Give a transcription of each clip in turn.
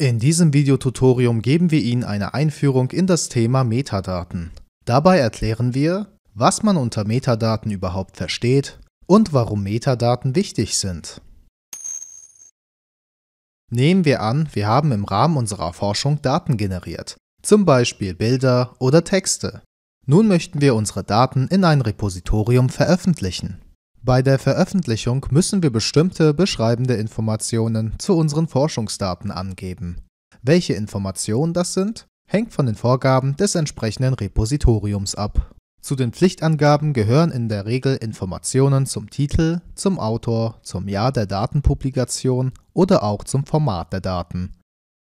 In diesem Videotutorium geben wir Ihnen eine Einführung in das Thema Metadaten. Dabei erklären wir, was man unter Metadaten überhaupt versteht und warum Metadaten wichtig sind. Nehmen wir an, wir haben im Rahmen unserer Forschung Daten generiert, zum Beispiel Bilder oder Texte. Nun möchten wir unsere Daten in ein Repositorium veröffentlichen. Bei der Veröffentlichung müssen wir bestimmte beschreibende Informationen zu unseren Forschungsdaten angeben. Welche Informationen das sind, hängt von den Vorgaben des entsprechenden Repositoriums ab. Zu den Pflichtangaben gehören in der Regel Informationen zum Titel, zum Autor, zum Jahr der Datenpublikation oder auch zum Format der Daten.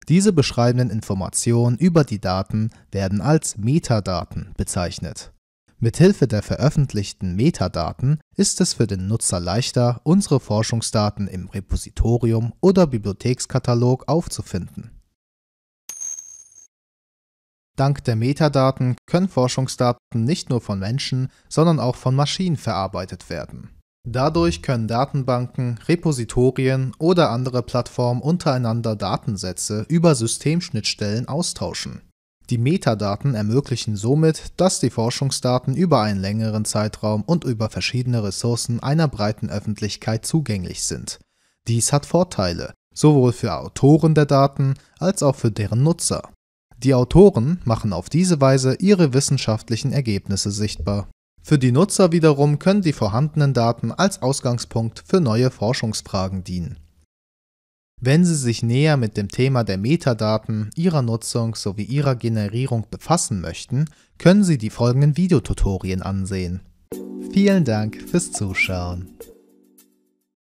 Diese beschreibenden Informationen über die Daten werden als Metadaten bezeichnet. Mithilfe der veröffentlichten Metadaten ist es für den Nutzer leichter, unsere Forschungsdaten im Repositorium oder Bibliothekskatalog aufzufinden. Dank der Metadaten können Forschungsdaten nicht nur von Menschen, sondern auch von Maschinen verarbeitet werden. Dadurch können Datenbanken, Repositorien oder andere Plattformen untereinander Datensätze über Systemschnittstellen austauschen. Die Metadaten ermöglichen somit, dass die Forschungsdaten über einen längeren Zeitraum und über verschiedene Ressourcen einer breiten Öffentlichkeit zugänglich sind. Dies hat Vorteile, sowohl für Autoren der Daten als auch für deren Nutzer. Die Autoren machen auf diese Weise ihre wissenschaftlichen Ergebnisse sichtbar. Für die Nutzer wiederum können die vorhandenen Daten als Ausgangspunkt für neue Forschungsfragen dienen. Wenn Sie sich näher mit dem Thema der Metadaten, ihrer Nutzung sowie ihrer Generierung befassen möchten, können Sie die folgenden Videotutorien ansehen. Vielen Dank fürs Zuschauen.